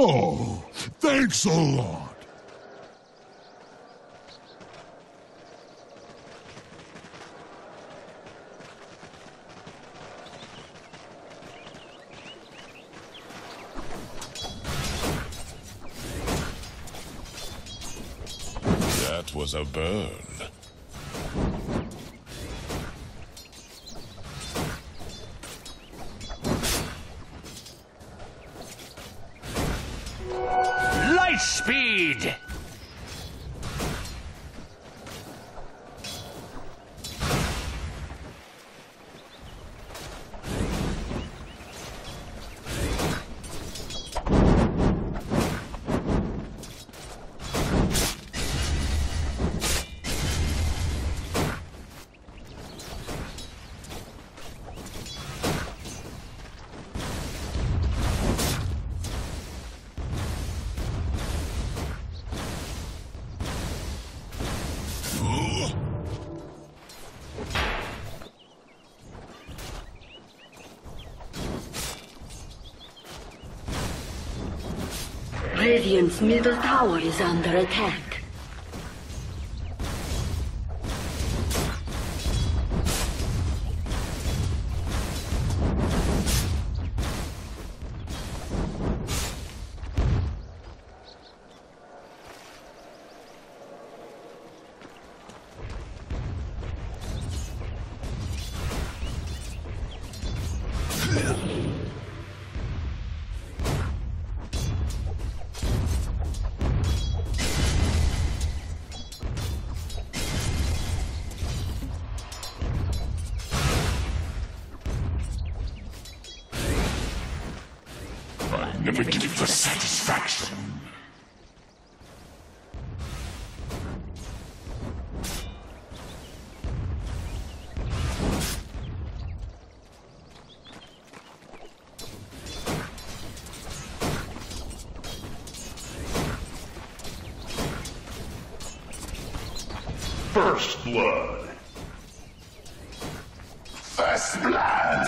Oh, thanks a lot. That was a burn. Radiant's middle tower is under attack. First blood. First blood.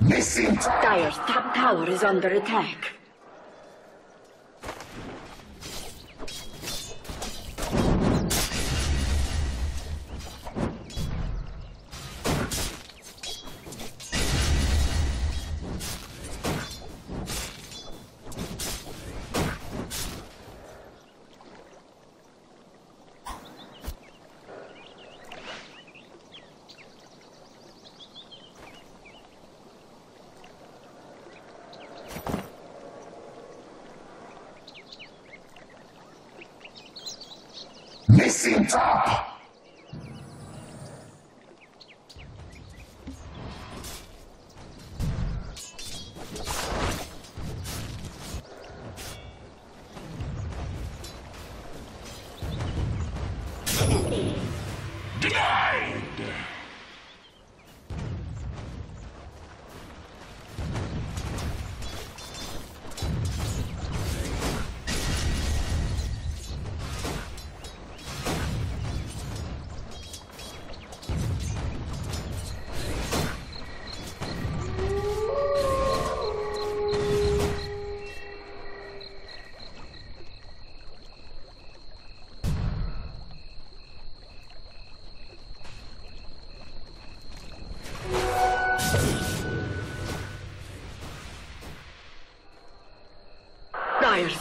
Missing Dire's top tower is under attack.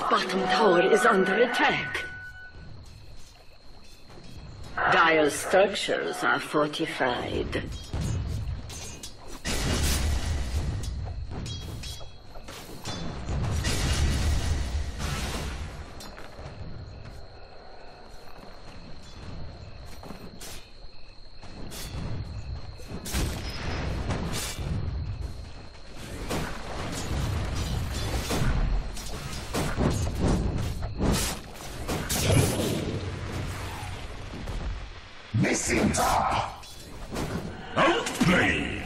Bottom tower is under attack. Dire's structures are fortified. Outplayed.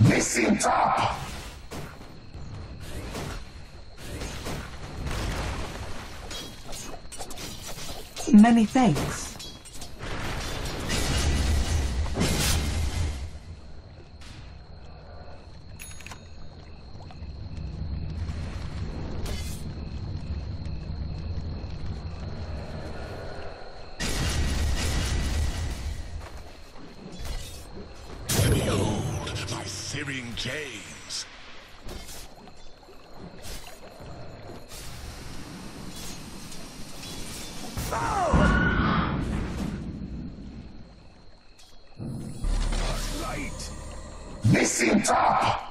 Missing top. Many thanks. Missing top.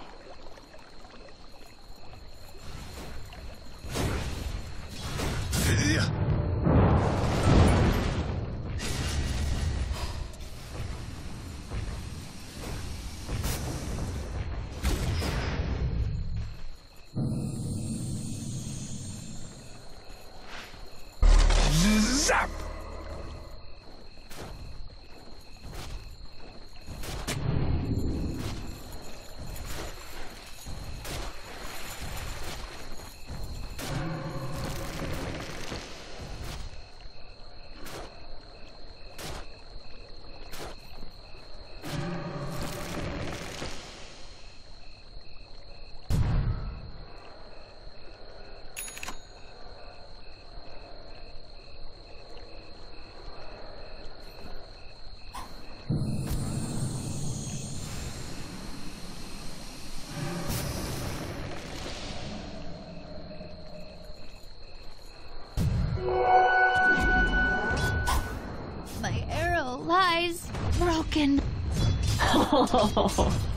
Broken.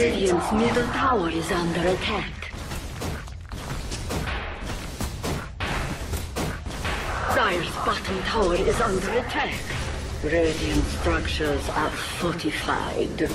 Radiant's middle tower is under attack. Dire's bottom tower is under attack. Radiant structures are fortified.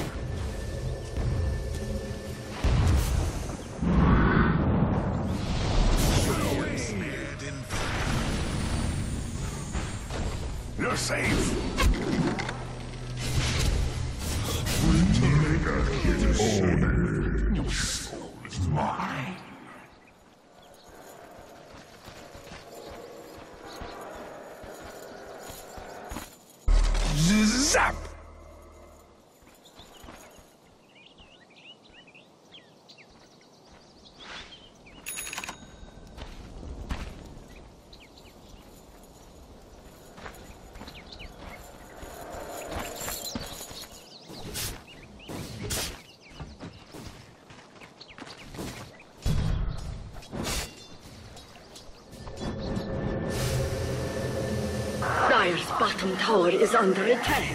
Under attack.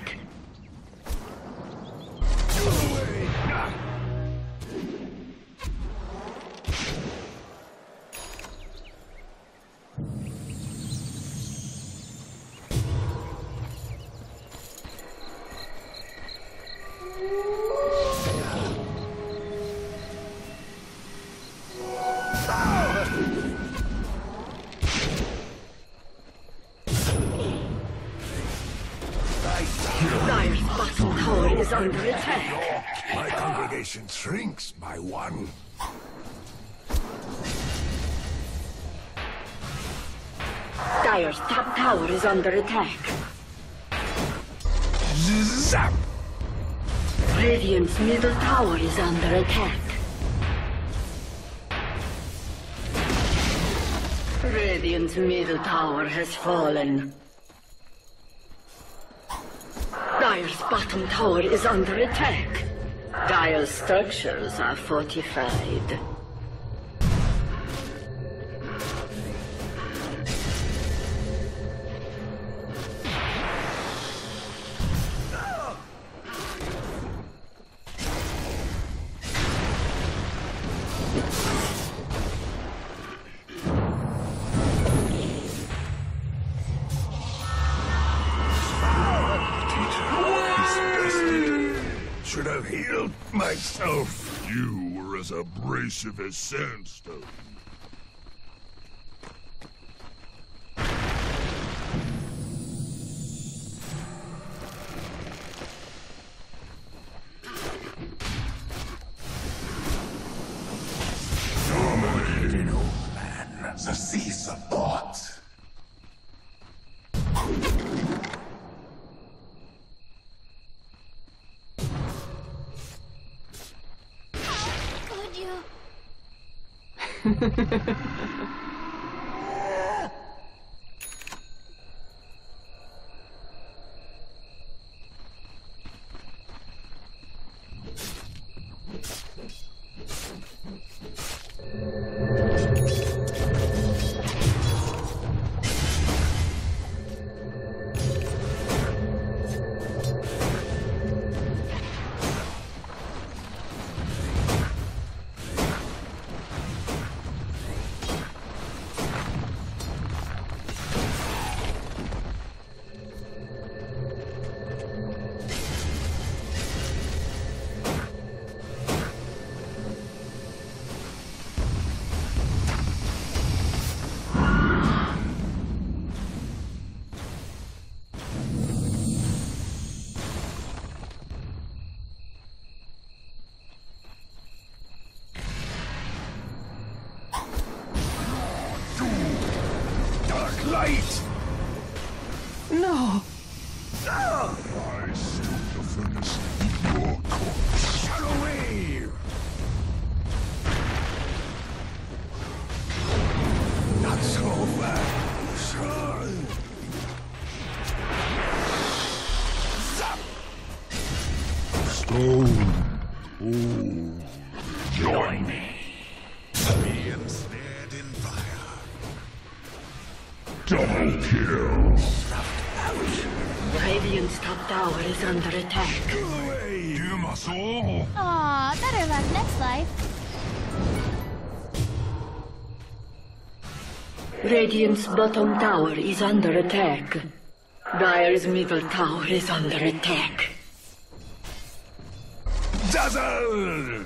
Under attack. Zap! Radiant's middle tower is under attack. Radiant's middle tower has fallen. Dire's bottom tower is under attack. Dire's structures are fortified. Abrasive as sandstone. Dominating old man. The of you? Dark light! No! I still the furnace tower is under attack. Do us all. Aw, better luck next life. Radiant's bottom tower is under attack. Dire's middle tower is under attack. Dazzle!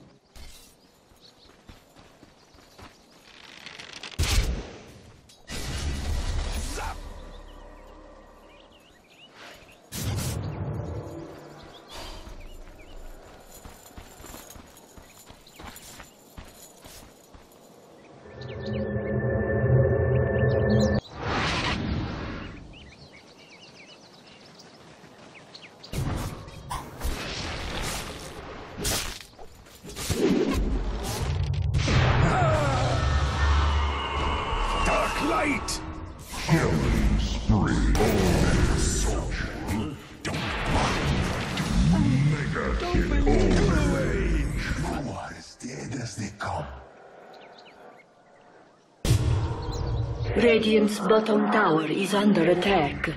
Radiant's bottom tower is under attack.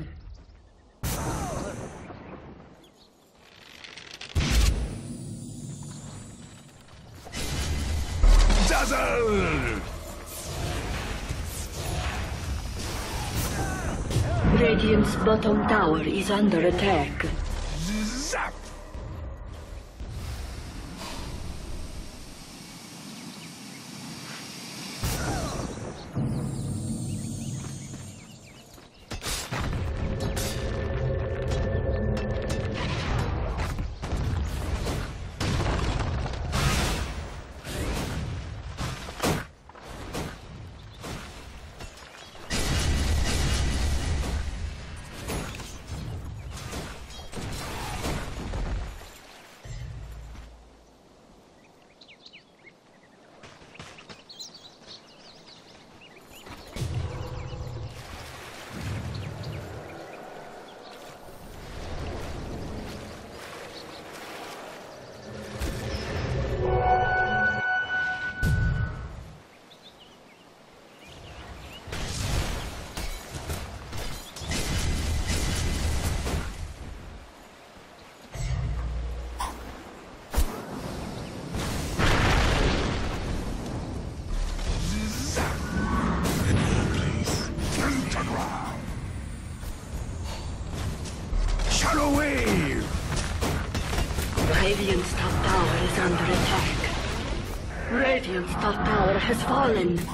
Dazzle! Radiant's bottom tower is under attack. Zap! Has fallen.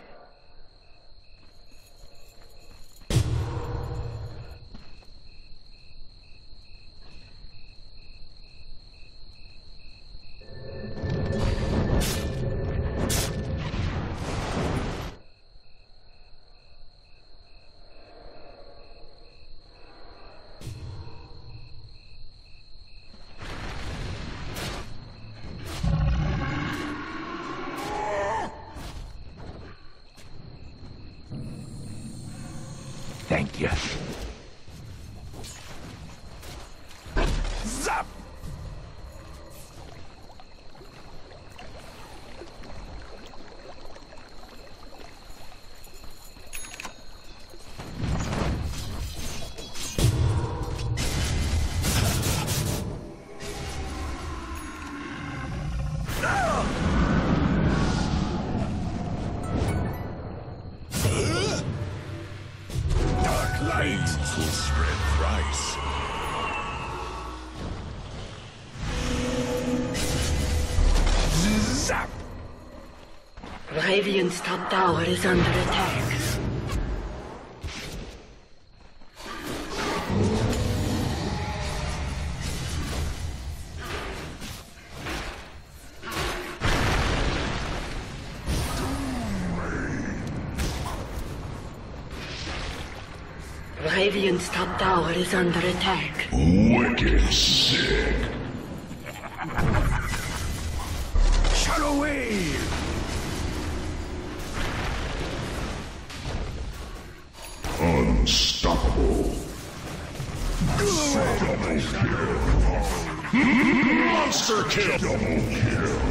Thank Radiant's top tower is under attack. Radiant's top tower is under attack. Wicked sick. Shadow wave! Monster kill. Double kill.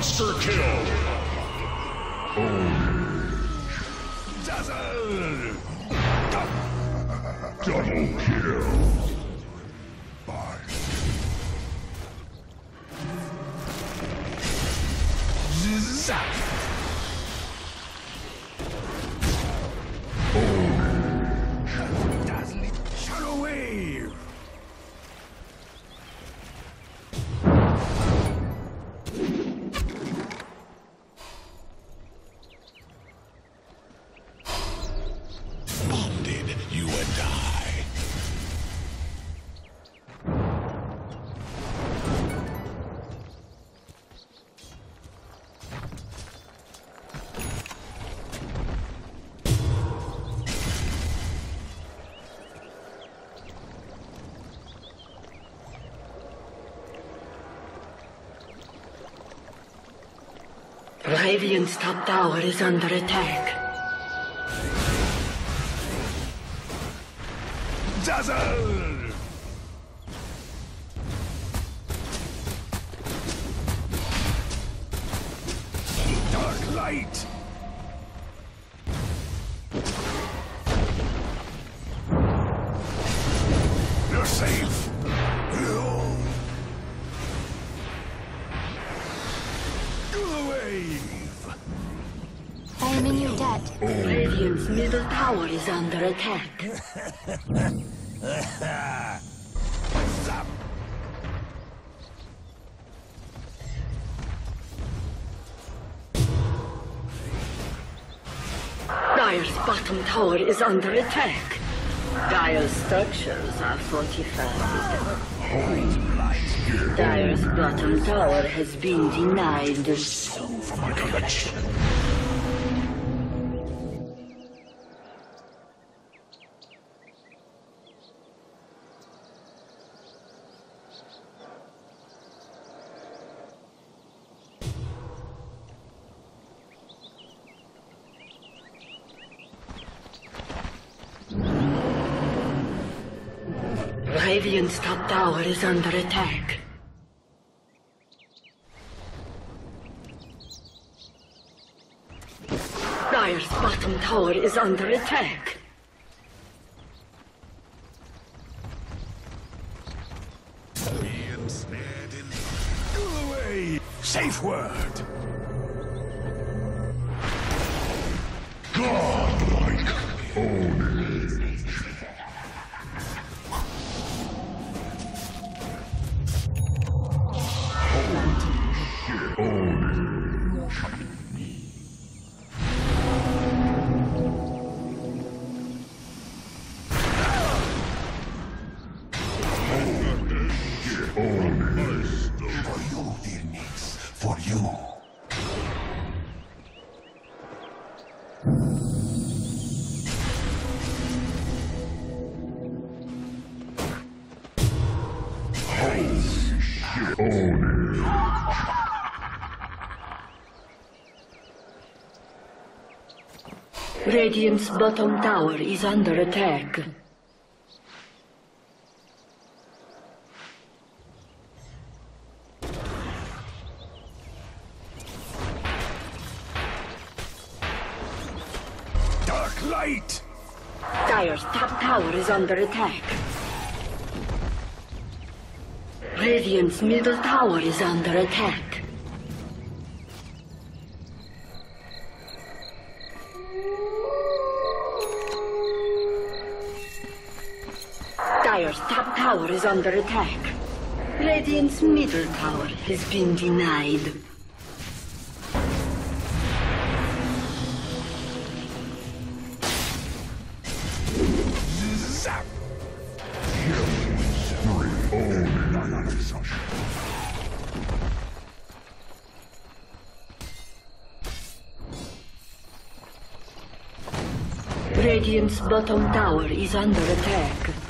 Monster kill. Radiant's top tower is under attack. Radiant's middle tower is under attack. Zap! Dire's bottom tower is under attack. Dire's structures are fortified. Dire's bottom tower has been denied. For my collection. Radiant's top tower is under attack. Dire's bottom tower is under attack. Away! Safe word! Godlike. Radiant's bottom tower is under attack. Dark light! Dire's top tower is under attack. Radiant's middle tower is under attack. Dire's top tower is under attack. Radiant's middle tower has been denied. Radiant's bottom tower is under attack.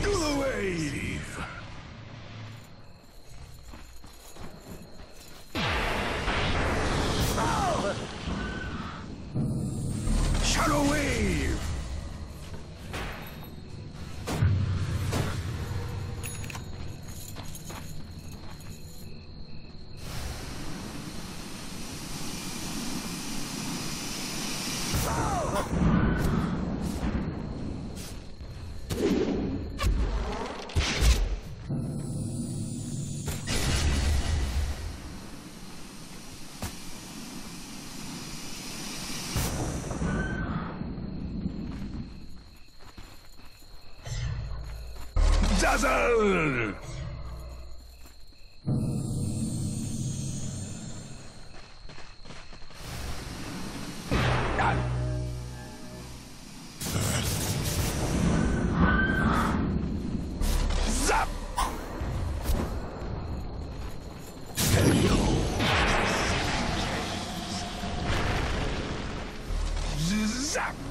Zap!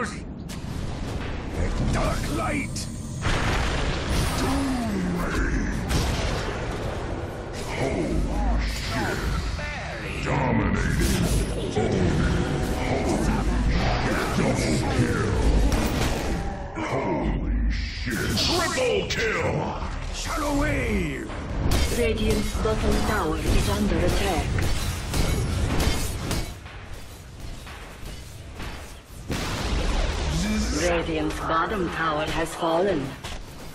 there it goes. A dark light. Holy shit. Triple kill! Shadow wave. Radiant's bottom tower is under attack. Radiant's bottom tower has fallen.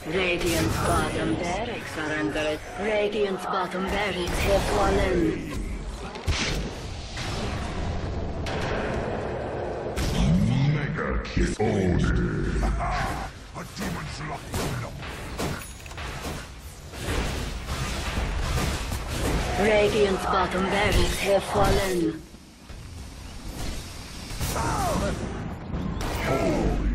Radiant's bottom barracks are under it. Radiant's bottom barracks have fallen. Mega kill. Odin. A demon's luck. Radiant's bottom barracks have fallen. Go.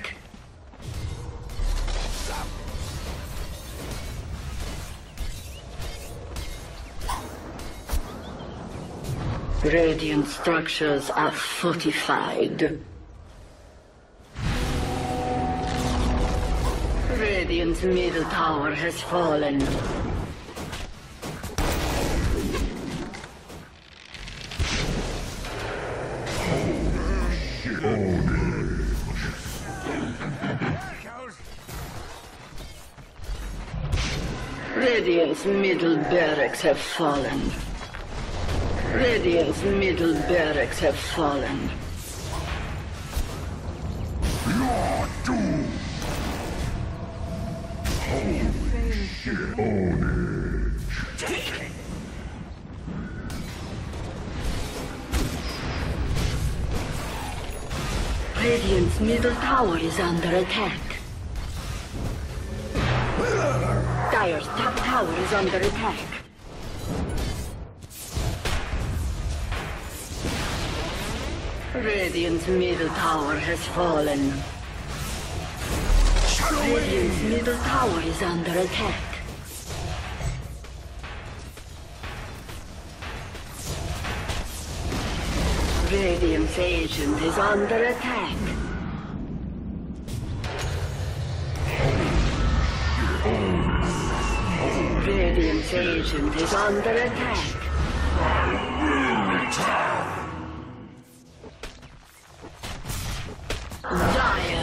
Radiant structures are fortified. Radiant's middle tower has fallen. Radiant's middle barracks have fallen. Radiant's middle barracks have fallen. You're doomed. Holy shit. Odin. Radiant's middle tower is under attack. Dire's top tower is under attack. Radiant's middle tower has fallen. Radiant's middle tower is under attack. Radiant's ancient is under attack. Radiant's ancient is under attack. Dire victory.